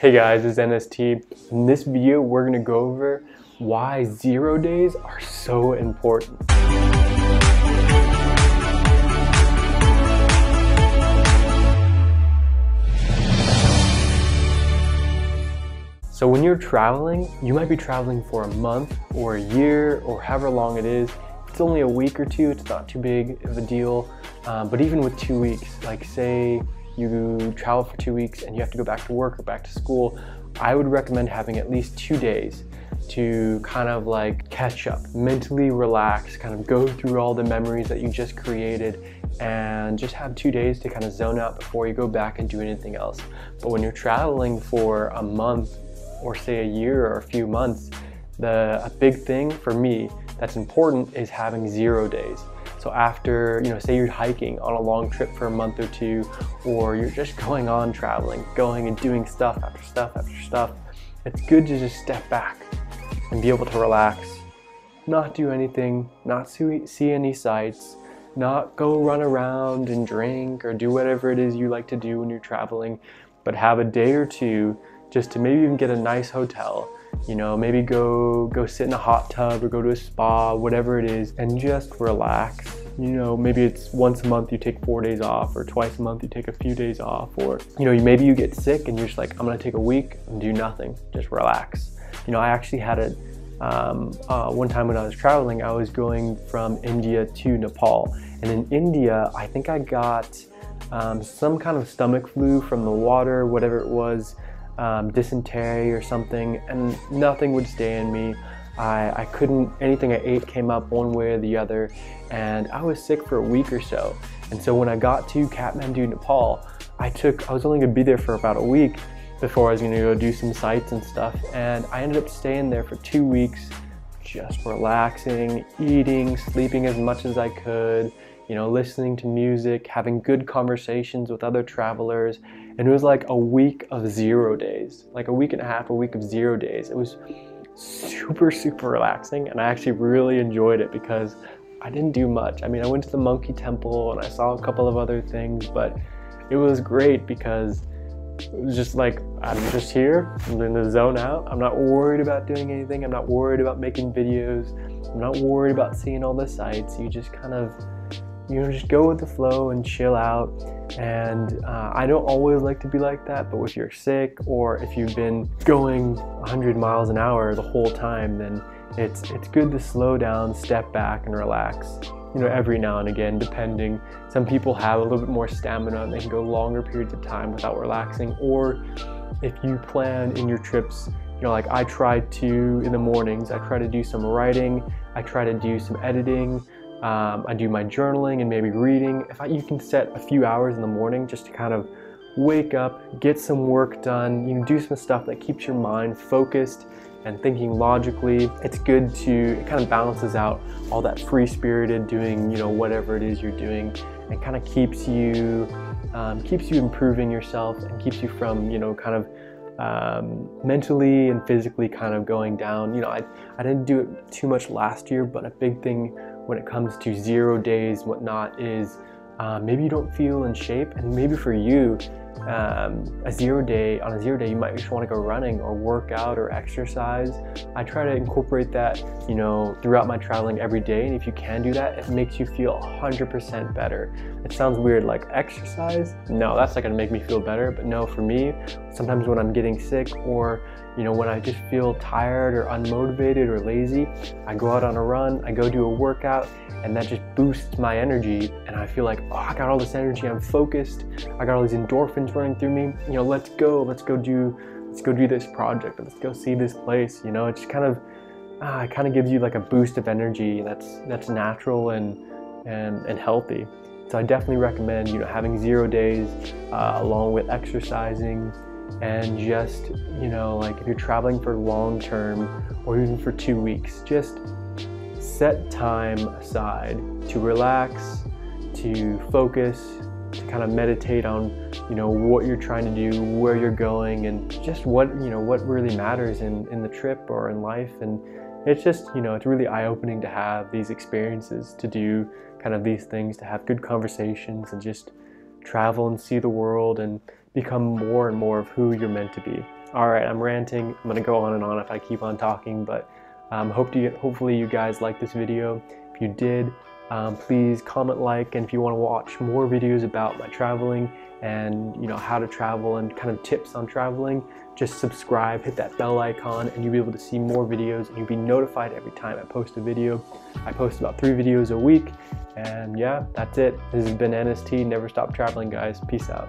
Hey guys, it's NST. In this video, we're gonna go over why zero days are so important. So when you're traveling, you might be traveling for a month or a year or however long it is. It's only a week or two, it's not too big of a deal. Um, but even with two weeks, like say you travel for two weeks and you have to go back to work or back to school, I would recommend having at least two days to kind of like catch up, mentally relax, kind of go through all the memories that you just created and just have two days to kind of zone out before you go back and do anything else. But when you're traveling for a month or say a year or a few months, the a big thing for me that's important is having zero days. So after, you know, say you're hiking on a long trip for a month or two, or you're just going on traveling, going and doing stuff after stuff after stuff, it's good to just step back and be able to relax, not do anything, not see see any sights, not go run around and drink or do whatever it is you like to do when you're traveling, but have a day or two just to maybe even get a nice hotel. You know maybe go go sit in a hot tub or go to a spa whatever it is and just relax you know maybe it's once a month you take four days off or twice a month you take a few days off or you know maybe you get sick and you're just like i'm gonna take a week and do nothing just relax you know i actually had it um, uh, one time when i was traveling i was going from india to nepal and in india i think i got um, some kind of stomach flu from the water whatever it was um, dysentery or something, and nothing would stay in me. I, I couldn't, anything I ate came up one way or the other, and I was sick for a week or so. And so when I got to Kathmandu, Nepal, I took, I was only gonna be there for about a week before I was gonna go do some sights and stuff. And I ended up staying there for two weeks, just relaxing, eating, sleeping as much as I could, you know, listening to music, having good conversations with other travelers. And it was like a week of zero days, like a week and a half, a week of zero days. It was super, super relaxing. And I actually really enjoyed it because I didn't do much. I mean, I went to the monkey temple and I saw a couple of other things, but it was great because it was just like, I'm just here, I'm in the zone out. I'm not worried about doing anything. I'm not worried about making videos. I'm not worried about seeing all the sights. You just kind of you know, just go with the flow and chill out. And uh, I don't always like to be like that, but if you're sick or if you've been going 100 miles an hour the whole time, then it's it's good to slow down, step back, and relax. You know, every now and again, depending. Some people have a little bit more stamina and they can go longer periods of time without relaxing. Or if you plan in your trips you know, like I try to in the mornings, I try to do some writing, I try to do some editing, um, I do my journaling and maybe reading. If I, you can set a few hours in the morning just to kind of wake up, get some work done, you can do some stuff that keeps your mind focused and thinking logically. It's good to, it kind of balances out all that free spirited doing, you know, whatever it is you're doing and kind of keeps you, um, keeps you improving yourself and keeps you from, you know, kind of um, mentally and physically kind of going down. You know, I, I didn't do it too much last year, but a big thing when it comes to zero days, whatnot, is uh, maybe you don't feel in shape, and maybe for you, um, a zero day on a zero day you might just want to go running or work out or exercise. I try to incorporate that you know throughout my traveling every day and if you can do that it makes you feel 100% better. It sounds weird like exercise? No that's not going to make me feel better but no for me sometimes when i'm getting sick or you know when i just feel tired or unmotivated or lazy i go out on a run i go do a workout and that just boosts my energy and I feel like, oh, I got all this energy, I'm focused, I got all these endorphins running through me, you know, let's go, let's go do, let's go do this project, let's go see this place, you know, it just kind of, ah, it kind of gives you like a boost of energy that's, that's natural and, and, and healthy. So I definitely recommend, you know, having zero days uh, along with exercising and just, you know, like if you're traveling for long term or even for two weeks, just set time aside to relax, to focus, to kind of meditate on, you know, what you're trying to do, where you're going, and just what, you know, what really matters in, in the trip or in life. And it's just, you know, it's really eye opening to have these experiences, to do kind of these things, to have good conversations and just travel and see the world and become more and more of who you're meant to be. All right, I'm ranting. I'm gonna go on and on if I keep on talking, but um, hope to, hopefully you guys like this video. If you did, um, please comment like and if you want to watch more videos about my traveling and you know how to travel and kind of tips on traveling just subscribe hit that bell icon and you'll be able to see more videos and you'll be notified every time I post a video. I post about three videos a week and yeah that's it. This has been NST never stop traveling guys. Peace out